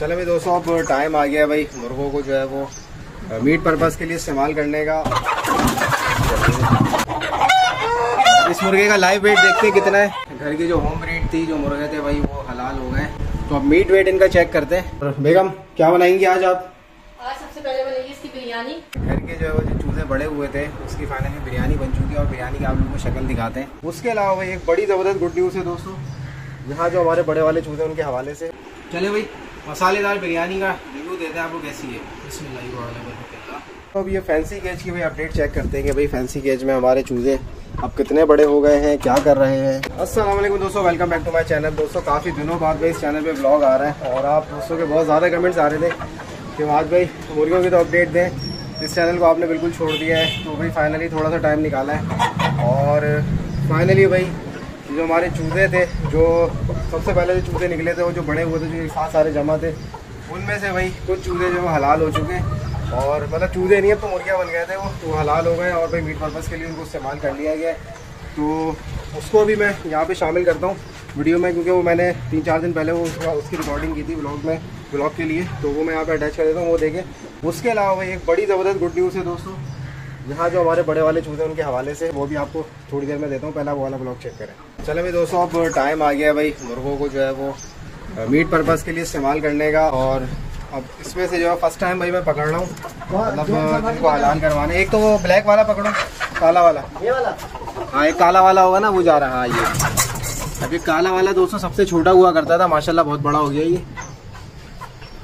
चलो भाई दोस्तों अब टाइम आ गया है भाई मुर्गों को जो है वो मीट पर्पस के लिए इस्तेमाल करने का। इस मुर्गे का लाइव वेट देखते हैं कितना है। घर की जो होम ब्रीड थी जो मुर्गे थे भाई वो हलाल हो गए। तो अब मीट वेट इनका चेक करते हैं। बेगम क्या बनाएँगे आज आप? आज सबसे पहले बनेगी इसकी बिरयानी। घर के जो है वो जो चूजे बड़े हुए थे उसकी फाइनली बिरयानी बन चुकी है और बिरयानी की आप लोगों को शक्ल दिखाते हैं। उसके अलावा भाई एक बड़ी ज़बरदस्त गुड न्यूज़ है दोस्तों। यहाँ जो हमारे बड़े वाले चूजे उनके हवाले से। चले भाई मसालेदार बिरयानी का रिव्यू देते हैं आपको कैसी है? तो अब ये फैंसी केज की भाई अपडेट चेक करते हैं कि भाई फैंसी केज में हमारे चूजे अब कितने बड़े हो गए हैं क्या कर रहे हैं। अस्सलाम वालेकुम दोस्तों welcome back to my channel दोस्तों काफ़ी दिनों बाद भाई इस चैनल पे ब्लॉग आ रहा है और आप दोस्तों के बहुत ज़्यादा कमेंट्स आ रहे थे कि आज भाई मुर्गियों की तो अपडेट दें इस चैनल को आपने बिल्कुल छोड़ दिया है। तो भाई फाइनली थोड़ा सा टाइम निकाला है और फाइनली भाई जो हमारे चूजे थे, जो सबसे पहले जो चूजे निकले थे, वो जो बड़े हुए थे, जो साथ सारे जमा थे, उनमें से भाई कुछ चूजे जो हलाल हो चुके हैं। और मतलब चूजे नहीं, अब तो मुर्गियाँ बन गए थे वो तो हलाल हो गए और भाई मीट पर्पज़ के लिए उनको इस्तेमाल कर लिया गया है। तो उसको भी मैं यहाँ पे शामिल करता हूँ वीडियो में, क्योंकि वो मैंने तीन चार दिन पहले वो उसकी रिकॉर्डिंग की थी ब्लॉग में ब्लॉग के लिए। तो वो मैं यहाँ पे अटैच कर देता हूँ, वो देखें। उसके अलावा भाई एक बड़ी ज़बरदस्त गुड न्यूज़ है दोस्तों। यहाँ जो हमारे बड़े वाले चूजे उनके हवाले से, वो भी आपको थोड़ी देर में देता हूँ, पहला वो वाला ब्लॉग चेक करें। चले भाई दोस्तों अब टाइम आ गया भाई मुर्गों को जो है वो मीट पर्पज़ के लिए इस्तेमाल करने का और अब इसमें से जो है फ़र्स्ट टाइम भाई मैं पकड़ रहा हूँ। मतलब इनको हलाल करवाने। एक तो वो ब्लैक वाला पकड़ो काला वाला। ये वाला? हाँ एक काला वाला होगा ना वो जा रहा है हाँ ये। अब ये काला वाला दोस्तों सबसे छोटा हुआ करता था माशाल्लाह बहुत बड़ा हो गया ये।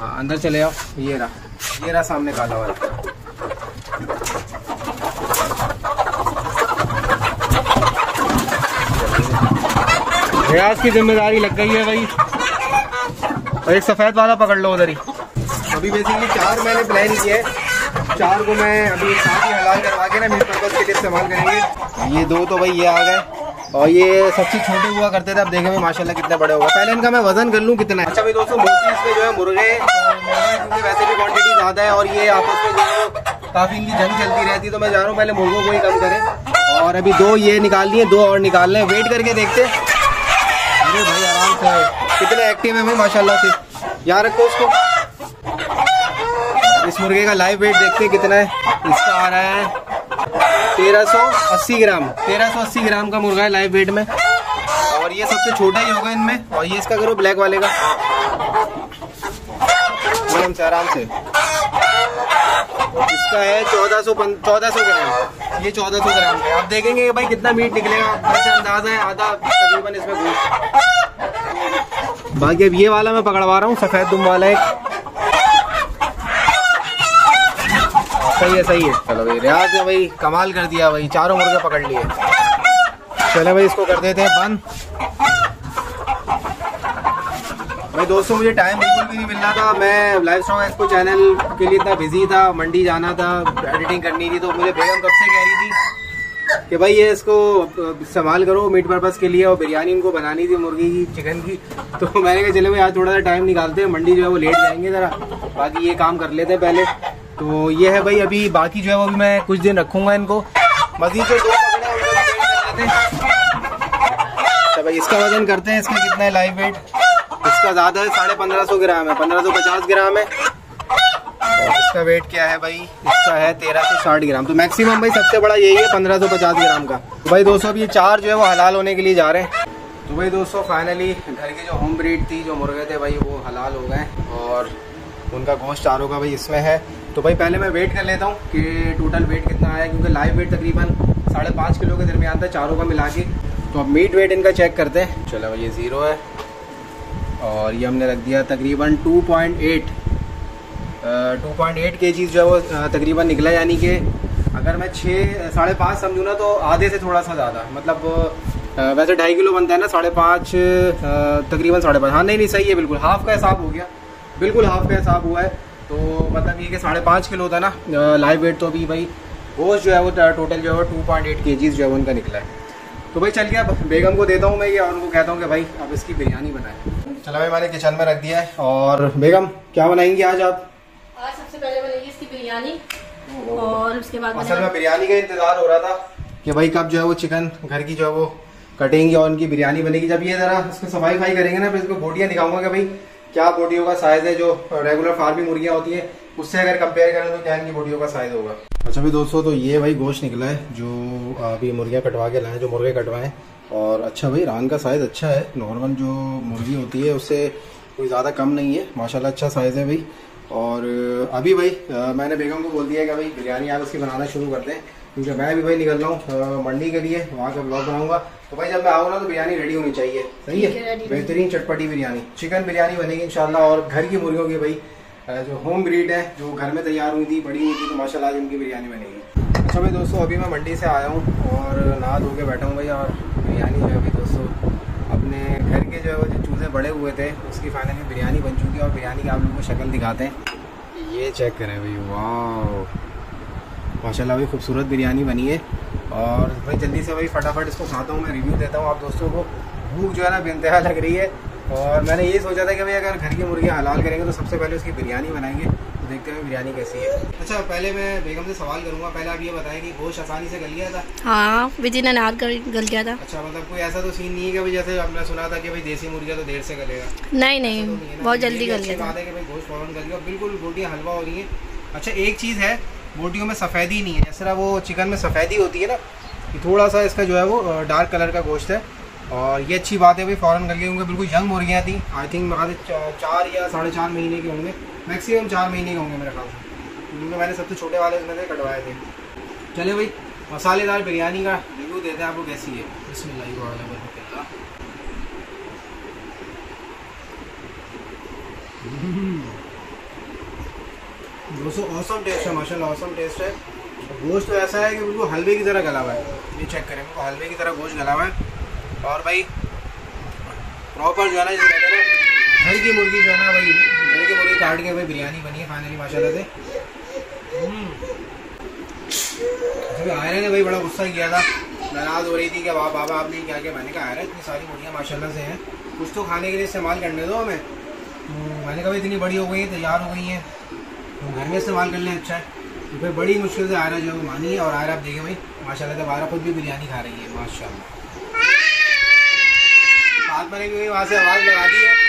हाँ अंदर चले आओ ये रहा ये रहा सामने काला वाला। रियाज की ज़िम्मेदारी लग गई है भाई। और एक सफ़ेद वाला पकड़ लो उधर ही। अभी बेसिकली चार मैंने प्लान है। चार को मैं अभी साथ ही हलाल करवा के ना मीट पर्पज के लिए इस्तेमाल करेंगे। ये दो तो भाई ये आ गए। और ये सबसे छोटे हुआ करते थे, अब देखेंगे माशाल्लाह कितने बड़े होगा। पहले इनका मैं वज़न कर लूँ कितना है। अच्छा भाई दोस्तों मोस्टली इसमें जो है मुर्गे क्योंकि वैसे भी क्वांटिटी ज़्यादा है और ये आपस में जो है काफ़ी इनकी जंग चलती रहती है। तो मैं जा रहा हूँ, पहले मुर्गों को ही कम करें। और अभी दो ये निकाल लिए, दो और निकाल लें। वेट करके देखते। से कितने एक्टिव है भाई, माशाल्लाह से। यहाँ रखो उसको। इस मुर्गे का लाइव वेट देखते हैं कितना है। इसका आ रहा है तेरह सौ अस्सी ग्राम। तेरह सौ अस्सी ग्राम का मुर्गा है लाइव वेट में। और ये सबसे छोटा ही होगा इनमें। और ये इसका करो ब्लैक वाले का। आराम से आराम से। इसका है चौदह सौ चौदह सौ ग्राम। ये चौदह सौ ग्राम है। आप देखेंगे भाई कितना मीट निकलेगा। अंदाज़ा है, आधा तकरीबन इसमें बाकी अब ये वाला मैं पकड़वा रहा हूँ सफ़ेद दुम वाला एक। सही है सही है। चलो भाई रियाज ने भाई कमाल कर दिया भाई चारों मुर्गे पकड़ लिए। चलो भाई इसको कर देते हैं बंद। भाई दोस्तों मुझे टाइम बिल्कुल भी नहीं मिल रहा था। मैं लाइव स्ट्रॉन्ग एक्सपो चैनल के लिए इतना बिज़ी था मंडी जाना था एडिटिंग करनी थी तो मुझे बेगम कब से कह रही थी कि भाई ये इसको इस्तेमाल करो मीट पर्पज़ के लिए और बिरयानी उनको बनानी थी, मुर्गी की चिकन की। तो मैंने कहा, चले भाई, आज थोड़ा सा टाइम निकालते हैं, मंडी जो है वो लेट जाएँगे ज़रा। बाकी ये काम कर लेते हैं पहले। तो ये है भाई अभी, बाकी जो है वो भी मैं कुछ दिन रखूँगा इनको। मजीद जो अच्छा भाई इसका वज़न करते हैं इसका कितना है लाइव वेट इसका ज़्यादा है, साढ़े पंद्रह सौ ग्राम है, पंद्रह सौ पचास ग्राम है। इसका वेट क्या है भाई? इसका है तेरह सौ साठ ग्राम। तो मैक्सिमम भाई सबसे बड़ा यही है पंद्रह सौ पचास ग्राम का। तो भाई दोस्तों अब ये चार जो है वो हलाल होने के लिए जा रहे हैं। तो भाई दोस्तों फाइनली घर की जो होम ब्रीड थी, जो मुर्गे थे भाई, वो हलाल हो गए और उनका गोश्त चारों का भाई इसमें है। तो भाई पहले मैं वेट कर लेता हूँ कि टोटल वेट कितना आया, क्योंकि लाइव वेट तकरीबन साढ़े पाँच किलो के दरमियान था चारों का मिला के। तो अब मीट वेट इनका चेक करते हैं। चलो भाई ये ज़ीरो है। और ये हमने रख दिया तकरीबन 2.8 to point eight K G जो है वो तकरीबन निकला यानी कि अगर मैं छः, साढ़े पाँच समझूँ ना तो आधे से थोड़ा सा ज़्यादा। मतलब वैसे ढाई किलो बनता है ना, साढ़े पाँच तकरीबन साढ़े पाँच। हाँ नहीं नहीं, सही है, बिल्कुल। हाफ़ का हिसाब हो गया। बिल्कुल हाफ़ का हिसाब हुआ है। तो मतलब ये कि साढ़े पाँच किलो था ना लाइव वेट तो अभी भाई गोश्त जो है वो टोटल जो है वो to point eight K G जो है उनका निकला है। तो भाई, चल गया बेगम को देता हूँ मैं ये, और उनको कहता हूँ कि भाई, अब इसकी बिरयानी बनाए। चलो भाई, मैंने किचन में रख दिया है। और बेगम, क्या बनाएँगे आज आप? आज सबसे पहले बनेगी इसकी बिरयानी और उसके बाद असल में बिरयानी का इंतज़ार हो रहा था कि भाई कब जो है वो चिकन घर की जो है वो कटेंगे और उनकी बिरयानी बनेगी। जब ये जरा इसको सफ़ाई फाई करेंगे ना फिर इसको बोटियाँ दिखाऊँगा कि भाई क्या बोटियों का साइज़ है जो रेगुलर फ़ार्मिंग मुर्गियाँ होती है उससे अगर कंपेयर करें तो क्या इनकी बोटियों का साइज़ होगा? अच्छा भाई दोस्तों तो ये भाई गोश्त निकला है जो अभी मुर्गियाँ कटवा के लाए जो मुर्गे कटवाए। और अच्छा भाई रान का साइज़ अच्छा है। नॉर्मल जो मुर्गी होती है उससे कोई ज़्यादा कम नहीं है। माशाल्लाह अच्छा साइज़ है भाई। और अभी भाई मैंने बेगम को बोल दिया कि भाई बिरयानी आप उसकी बनाना शुरू कर दें क्योंकि मैं भी भाई निकल रहा हूँ मंडी के लिए वहाँ का ब्लॉग बनाऊँगा। तो भाई जब मैं आऊँगा तो बिरयानी रेडी होनी चाहिए। सही है? बेहतरीन चटपटी बिरयानी। चिकन बिरयानी बनेगी इंशाल्लाह और घर की मुर्गियों की भाई जो होम ब्रीड है जो घर में तैयार हुई थी बड़ी हुई थी तो माशाल्लाह आज उनकी बिरयानी बनेगी। अच्छा भाई दोस्तों अभी मैं मंडी से आया हूँ और नहा धो के बैठा हूँ भाई और बिरयानी जो है भाई दोस्तों अपने घर के जो है बड़े हुए थे, उसकी फाइनली बिरयानी बन चुकी है और बिरयानी की आप लोगों को शक्ल दिखाते हैं। ये चेक करें भाई वाह माशाल्लाह भाई, खूबसूरत बिरयानी बनी है। और भाई, जल्दी से भाई, फटाफट इसको खाता हूँ, मैं रिव्यू देता हूँ आप दोस्तों को। भूख जो है ना बेनतहा लग रही है। और मैंने ये सोचा था कि भाई, अगर घर की मुर्गियाँ हलाल करेंगे तो सबसे पहले उसकी बिरयानी बनाएँगे। देखते हैं बिरयानी कैसी है। अच्छा पहले मैं बेगम से सवाल करूँगा। पहले आप ये बताएँ कि गोश्त आसानी से गल गया था? हाँ विदिन एन आवर गल गया था। अच्छा मतलब कोई ऐसा तो सीन नहीं है कि जैसे हमने सुना था कि भाई देसी मुर्गिया तो देर से गलेगा। नहीं नहीं तो बहुत जल्दी गल गया बात है कि भाई गोश्त फ़ौरन गल गया बिल्कुल रोटियाँ हलवा हो रही है। अच्छा एक चीज़ है बोटियों में सफ़ेदी नहीं है। जिस तरह वो चिकन में सफ़ेदी होती है ना कि थोड़ा सा इसका जो है वो डार्क कलर का गोश्त है। और ये अच्छी बात है भाई फ़ौरन करके होंगे बिल्कुल यंग मुर्गियाँ थी। आई थिंक मेरे चार या साढ़े चार महीने के होंगे। मैक्सिमम चार महीने होंगे मेरे ख्याल से। क्योंकि मैंने सबसे छोटे वाले उसमें से कटवाए थे। चले भाई, मसालेदार बिरयानी का रिव्यू देते हैं आपको कैसी है। बिस्मिल्लाह दोस्तों औसम टेस्ट है, माशाल्लाह औसम टेस्ट है। गोश्त तो ऐसा है कि बिल्कुल हलवे की तरह गला हुआ है। ये चेक करें, बिल्कुल हलवे की तरह गोश्त गला हुआ है। और भाई प्रॉपर जो है ना घर की मुर्गी जो है ना भाई काट के भाई बिरयानी बनी है फाइनली माशाल्लाह से। हम्म। आयरन ने भाई, बड़ा गुस्सा किया था। नाराज़ हो रही थी कि वाह, बाबा आपने क्या क्या? मैंने कहा आयरन इतनी सारी मुर्गियाँ माशाल्लाह से हैं। कुछ तो खाने के लिए इस्तेमाल करने दो हमें। तो मैंने कहा इतनी बड़ी हो गई है, तैयार हो गई हैं। तो घर में इस्तेमाल कर लें अच्छा है। तो बड़ी मुश्किल से आयरा जो है मानी और आयरा आप देखें भाई, माशाल्लाह तब आयरा खुद भी बिरयानी खा रही है, माशाल्लाह। फातमा ने भी वहाँ से आवाज़ लगा दी है।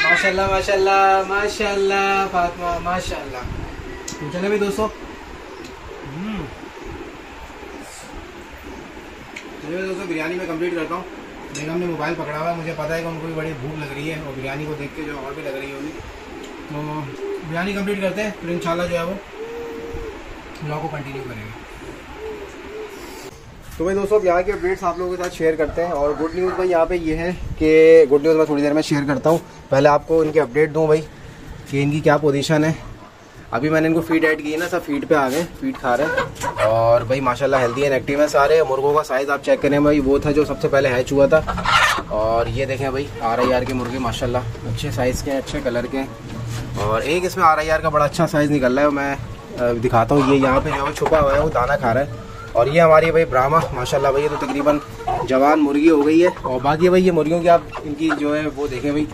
माशाल्लाह माशाल्लाह माशाल्लाह, फातमा, माशाल्लाह। चले भाई दोस्तों। हम्म। चलिए दोस्तों, बिरयानी में कंप्लीट करता हूँ। बेगम ने मोबाइल पकड़ा हुआ है, मुझे पता है कि उनको भी बड़ी भूख लग रही है और बिरयानी को देख के जो और भी लग रही होगी तो बिरयानी कंप्लीट करते हैं, फिर इंशाल्लाह जो है वो ब्लॉग को कंटिन्यू करेंगे। तो भाई दोस्तों यहाँ के अपडेट्स आप लोगों के साथ शेयर करते हैं। और गुड न्यूज़ भाई, यहाँ पे ये है कि गुड न्यूज़ मैं थोड़ी देर में शेयर करता हूँ। पहले आपको इनकी अपडेट दूँ भाई, कि इनकी क्या पोजीशन है। अभी मैंने इनको फ़ीड ऐड की है ना, सब फ़ीड पे आ गए फ़ीड खा रहे हैं। और भाई, माशाल्लाह हेल्दी एंड एक्टिव है सारे। मुर्गों का साइज़ आप चेक करें भाई, वो था जो सबसे पहले हैच हुआ था। और ये देखें भाई आर आई आर के मुर्गे, माशाल्लाह। अच्छे साइज़ के हैं, अच्छे कलर के हैं। और एक इसमें आर आई आर का बड़ा अच्छा साइज़ निकल रहा है, मैं दिखाता हूँ। ये यहाँ पे जो है छुपा हुआ है, वो दाना खा रहा है। और ये हमारी भाई ब्राह्मा माशाल्लाह भाई, ये तो तकरीबन जवान मुर्गी हो गई है। और बाकी भाई ये मुर्गियों की आप इनकी जो है वो देखें भाई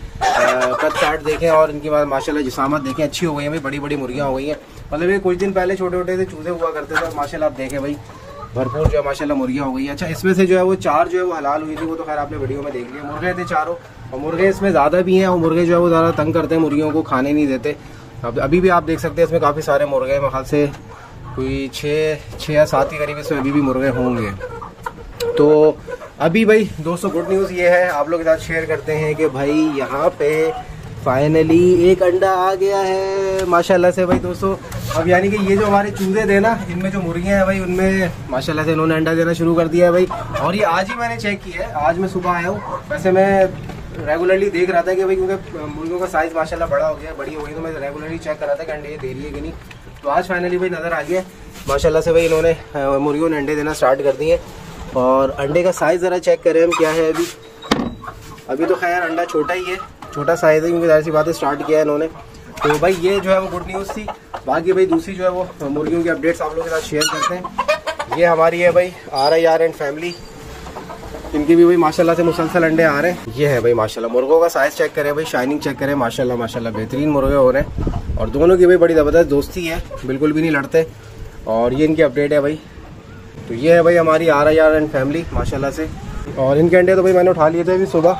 कद काट देखें और इनकी माशाल्लाह जिसामत देखें, अच्छी हो गई है भाई बड़ी बड़ी मुर्गियाँ हो गई हैं। मतलब ये कुछ दिन पहले छोटे छोटे से चूजे हुआ करते थे माशाल्लाह आप देखें भाई, भरपूर जो है माशाल्लाह मुर्गियाँ हो गई है। अच्छा इसमें से जो है वो चार जो है वो हलाल हुई थी, वो तो खैर आपने वीडियो में देख लिया। मुर्गे थे चारों, और मुर्गे इसमें ज़्यादा भी हैं, और मुर्गे जो है वो ज़्यादा तंग करते हैं, मुर्गियों को खाने नहीं देते। अब, अभी भी आप देख सकते हैं, इसमें काफ़ी सारे मुर्गे मेरे ख्याल से कोई छः छः या सात के करीब इसमें अभी भी मुर्गे होंगे। तो अभी भाई, दोस्तों गुड न्यूज़ ये है, आप लोग के साथ शेयर करते हैं कि भाई, यहाँ पे फाइनली एक अंडा आ गया है, माशाल्लाह से भाई दोस्तों। अब यानी कि ये जो हमारे चूजे थे ना, इनमें जो मुर्गियाँ हैं भाई, उनमें माशाल्लाह से इन्होंने अंडा देना शुरू कर दिया है भाई। और ये आज ही मैंने चेक किया है, आज मैं सुबह आया हूँ। वैसे मैं रेगुलरली देख रहा था कि भाई, क्योंकि मुर्गियों का साइज़ माशाल्लाह बड़ा हो गया, बड़ी हो गई तो मैं रेगुलरली चेक कर रहा था कि अंडे दे रही है कि नहीं। तो आज फाइनली भाई नज़र आ गया माशाल्लाह से भाई इन्होंने मुर्गियों ने अंडे देना स्टार्ट कर दिए। और अंडे का साइज़ ज़रा चेक करें हम क्या है अभी। अभी तो खैर अंडा छोटा ही है, छोटा साइज़ है क्योंकि ऐसी बात है स्टार्ट किया है इन्होंने। तो भाई ये जो है वो गुड न्यूज़ थी। बाकी भाई दूसरी जो है वो मुर्गियों की अपडेट्स आप लोगों के साथ शेयर करते हैं। ये हमारी है भाई R I R and family इनकी भी भाई माशाल्लाह से मुसलसल अंडे आ रहे हैं। ये है भाई माशाल्लाह, मुर्गों का साइज़ चेक करें भाई शाइनिंग चेक करें। माशाल्लाह माशाल्लाह, बेहतरीन मुर्गे हो रहे हैं। और दोनों की भाई बड़ी ज़बरदस्त दोस्ती है, बिल्कुल भी नहीं लड़ते। और ये इनकी अपडेट है भाई। तो ये है भाई हमारी R I R and family माशाला से। और इनके अंडे तो भाई मैंने उठा लिए थे अभी सुबह।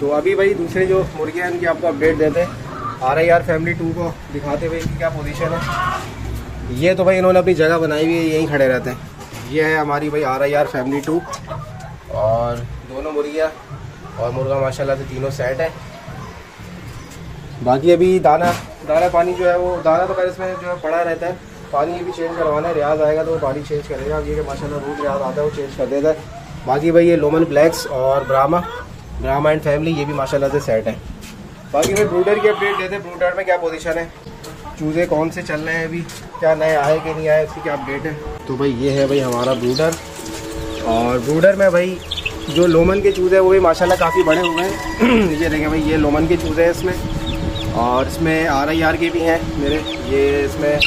तो अभी भाई दूसरे जो मुर्गे हैं उनकी आपको अपडेट देते हैं। R I R family two को दिखाते भाई इनकी क्या पोजीशन है। ये तो भाई इन्होंने अपनी जगह बनाई हुई है, यहीं खड़े रहते हैं। ये है हमारी भाई R I R family two और दोनों मुर्गियाँ और मुर्गा माशाल्लाह से तीनों सेट है। बाकी अभी दाना दाना पानी जो है वो, दाना तो खैर इसमें जो है पड़ा रहता है। पानी भी चेंज करवाना है, रियाज आएगा तो वो पानी चेंज करेगा। अब ये कि माशाल्लाह रोज़ रियाज आता है, वो चेंज कर देता है। बाकी भाई ये लोमन ब्लैक्स और ब्रामा ब्रामा एंड फैमिली ये भी माशाल्लाह से सेट है। बाकी भाई ब्रूडर की अपडेट देते हैं। ब्रूडर में क्या पोजीशन है? चूज़े कौन से चल रहे हैं अभी? क्या नए आए कि नहीं आए? उसकी क्या अपडेट है? तो भाई ये है भाई हमारा ब्रूडर और ब्रूडर में भाई जो लोमन के चूज़े हैं, वो भी माशाल्लाह काफ़ी बड़े हुए हैं। ये देखें भाई, ये लोमन के चूज़े हैं इसमें। और इसमें आर आई आर के भी हैं मेरे। ये इसमें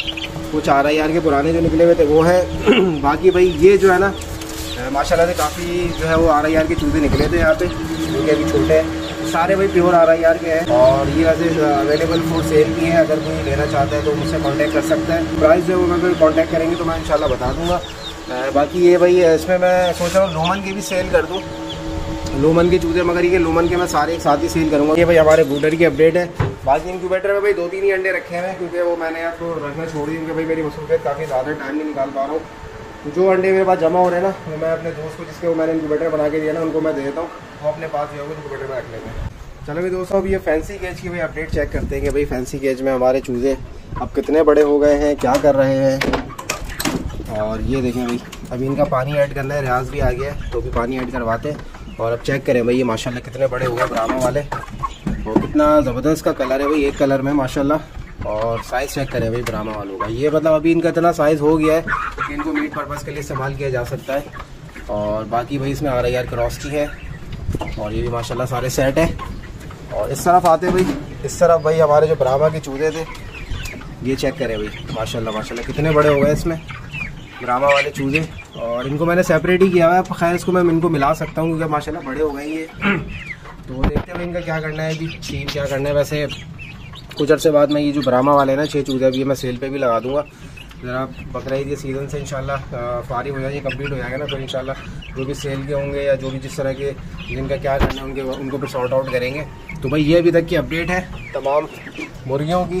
कुछ आर आई आर के पुराने जो निकले हुए थे, वो है। बाकी भाई, ये जो है ना माशाल्लाह से काफ़ी जो है वो आर आई आर के चूज़े निकले थे यहाँ पे। जो कि अभी छोटे हैं। सारे भाई प्योर आर आई आर के हैं। और ये वैसे अवेलेबल फॉर सेल भी है। अगर कोई लेना चाहता है तो मुझसे कांटेक्ट कर सकता है। प्राइस जो है अगर कांटेक्ट करेंगे तो मैं इंशाल्लाह बता दूँगा। बाकी ये भाई इसमें मैं सोच रहा हूँ लोमन के भी सेल कर दूँ। लोमन के चूजे, मगर ये लोमन के मैं सारे एक साथ ही सेल करूँगा। ये भाई हमारे बूटर की अपडेट है। बाकी इंक्यूबेटर में भाई दो तीन ही अंडे रखे हैं, क्योंकि वो मैंने आपको रखना छोड़ दी क्योंकि भाई मेरी मसरूफियत काफ़ी ज़्यादा टाइम नहीं निकाल पा रहा हूँ। जो अंडे मेरे पास जमा हो रहे हैं ना, वो मैं अपने दोस्त को, जिसके वो मैंने इंक्यूबेटर बना के दिया ना, उनको मैं दे देता हूँ। वो अपने पास जो है इंक्यूबेटर में रख लेते हैं चलो भाई दोस्तों, अब ये फैंसी केज की भाई अपडेट चेक करते हैं कि भाई फैंसी केज में हमारे चूज़े अब कितने बड़े हो गए हैं, क्या कर रहे हैं। और ये देखें भाई, अभी इनका पानी ऐड करना है, रियाज भी आ गया है तो भी पानी ऐड करवाते हैं। और अब चेक करें भाई, ये माशाल्लाह कितने बड़े हो गए ब्राह्मण वाले। और कितना ज़बरदस्त का कलर है भाई, एक कलर में, माशाल्लाह। और साइज़ चेक करें भाई ब्राह्मण वालों का। ये मतलब अभी इनका इतना साइज़ हो गया है कि इनको मीट पर्पज़ के लिए इस्तेमाल किया जा सकता है। और बाकी भाई इसमें आ रहा यार क्रॉस की है। और ये भी माशाल्लाह सारे सेट है। और इस तरफ़ आते भाई, इस तरफ़ भाई हमारे जो ब्राह्मा के चूजे थे, ये चेक करें भाई। माशाल्लाह माशाल्लाह, कितने बड़े हो गए इसमें ब्राह्मा वाले चूजे। और इनको मैंने सेपरेट ही किया हुआ है। खैर इसको मैं इनको मिला सकता हूँ, क्योंकि माशाल्लाह बड़े हो गए ये। तो देखते हैं इनका क्या करना है, अभी सीन क्या करना है। वैसे कुछ अर्से बाद मैं ये जो ब्राह्मा वाले हैं ना छः चूजे अभी मैं सेल पे भी लगा दूँगा। ज़रा बकरा ईद सीज़न से इंशाल्लाह फारिग हो जाएगी कंप्लीट हो जाएगा ना फिर इंशाल्लाह जो भी सेल के होंगे या जो भी जिस तरह के जिनका क्या करना है, उनके, उनको फिर सॉर्ट आउट करेंगे। तो भाई ये अभी तक की अपडेट है तमाम मुर्गियों की।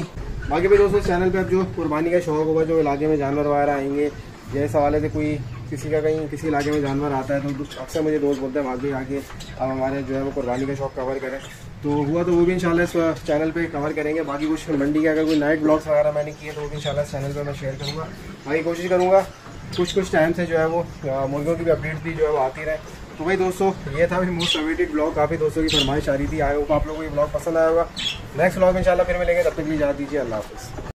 बाकी भी दोस्तों चैनल पर जो कुर्बानी का शौक होगा, जो इलाके में जानवर वगैरह आएँगे जैसे सवाल थे कोई किसी का कहीं, किसी इलाके में जानवर आता है तो अक्सर मुझे दोस्त बोलते हैं वहाँ भी आके अब हमारे जो है वो कुर्बानी का शौक कवर करें। तो हुआ तो वो भी इंशाल्लाह इस चैनल पे कवर करेंगे। बाकी कुछ मंडी के अगर कोई नाइट ब्लॉग्स वगैरह मैंने किए तो वो भी इंशाल्लाह इस चैनल पे मैं शेयर करूँगा। बाकी कोशिश करूँगा कुछ कुछ टाइम से जो है वो मुर्गियों की भी अपडेट भी जो है वो आती रहे। तो भाई दोस्तों, ये था मेरी मोस्ट अवेटेड ब्लॉग काफ़ी दोस्तों की फरमाइश आ रही थी। आए होगा आप लोगों को ये ब्लॉग पसंद आया होगा। नेक्स्ट ब्लॉग इंशाल्लाह फिर मिलेंगे। तब तक भी जा दीजिए। अल्लाह हाफ़